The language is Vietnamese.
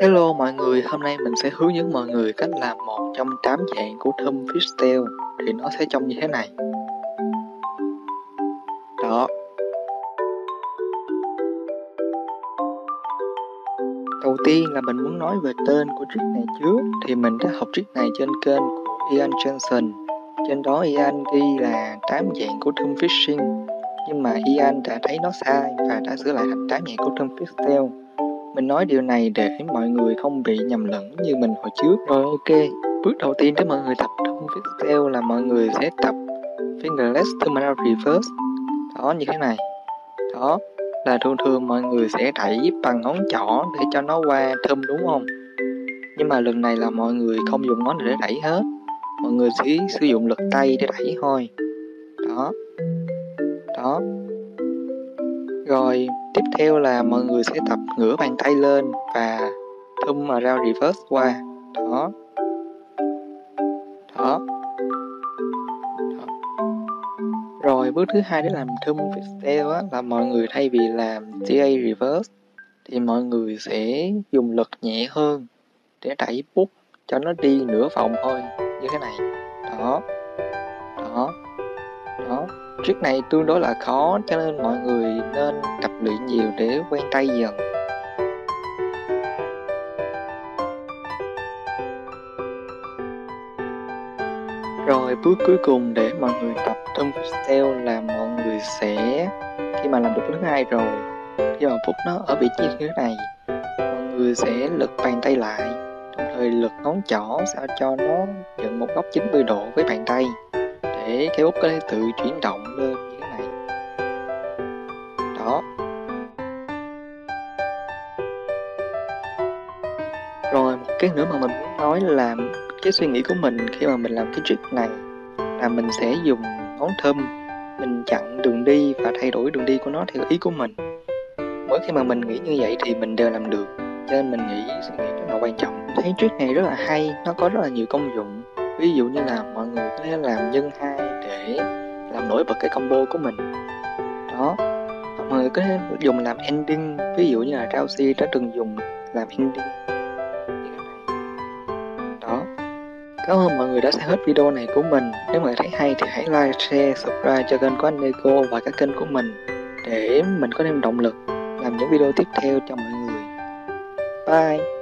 Hello mọi người, hôm nay mình sẽ hướng dẫn mọi người cách làm một trong tám dạng của thơm fishtail thì nó sẽ trông như thế này. Đó. Đầu tiên là mình muốn nói về tên của trick này trước thì mình đã học trick này trên kênh của Ian Johnson. Trên đó Ian ghi là tám dạng của thơm fishing nhưng mà Ian đã thấy nó sai và đã sửa lại thành tám dạng của thơm fishtail mình nói điều này để mọi người không bị nhầm lẫn như mình hồi trước. Rồi ok, bước đầu tiên để mọi người tập thông Fixtail là mọi người sẽ tập Fingerless Terminal Reverse. Đó, như thế này. Đó, là thường thường mọi người sẽ đẩy bằng ngón trỏ để cho nó qua thơm đúng không? Nhưng mà lần này là mọi người không dùng ngón để đẩy hết. Mọi người chỉ sử dụng lực tay để đẩy thôi. Đó. Đó. Rồi, tiếp theo là mọi người sẽ tập ngửa bàn tay lên và thum mà ra reverse qua. Đó. Đó. Đó. Rồi bước thứ hai để làm thum fixtail á là mọi người thay vì làm TA reverse thì mọi người sẽ dùng lực nhẹ hơn để đẩy bút cho nó đi nửa vòng thôi như thế này. Đó. Đó. Đó trick này tương đối là khó, cho nên mọi người nên tập luyện nhiều để quen tay dần. Rồi bước cuối cùng để mọi người tập trong freestyle là mọi người sẽ, khi mà làm được bước hai rồi, khi mà phút nó ở vị trí như thế này, mọi người sẽ lật bàn tay lại, đồng thời lật ngón trỏ sao cho nó nhận một góc 90 độ với bàn tay để cái bút có thể tự chuyển động lên như thế này. Đó. Rồi, một cái nữa mà mình muốn nói là cái suy nghĩ của mình khi mà mình làm cái trick này là mình sẽ dùng ngón thumb mình chặn đường đi và thay đổi đường đi của nó theo ý của mình. Mỗi khi mà mình nghĩ như vậy thì mình đều làm được, cho nên mình nghĩ suy nghĩ rất là quan trọng. Thấy trick này rất là hay, nó có rất là nhiều công dụng ví dụ như là mọi người có thể làm nhân hai để làm nổi bật cái combo của mình. Đó. Mọi người có thể dùng làm ending ví dụ như là Rousey đã từng dùng làm ending. Đó. Cảm ơn mọi người đã xem hết video này của mình. Nếu mọi người thấy hay thì hãy like, share, subscribe cho kênh của anh Nico và các kênh của mình Để mình có thêm động lực làm những video tiếp theo cho mọi người. Bye.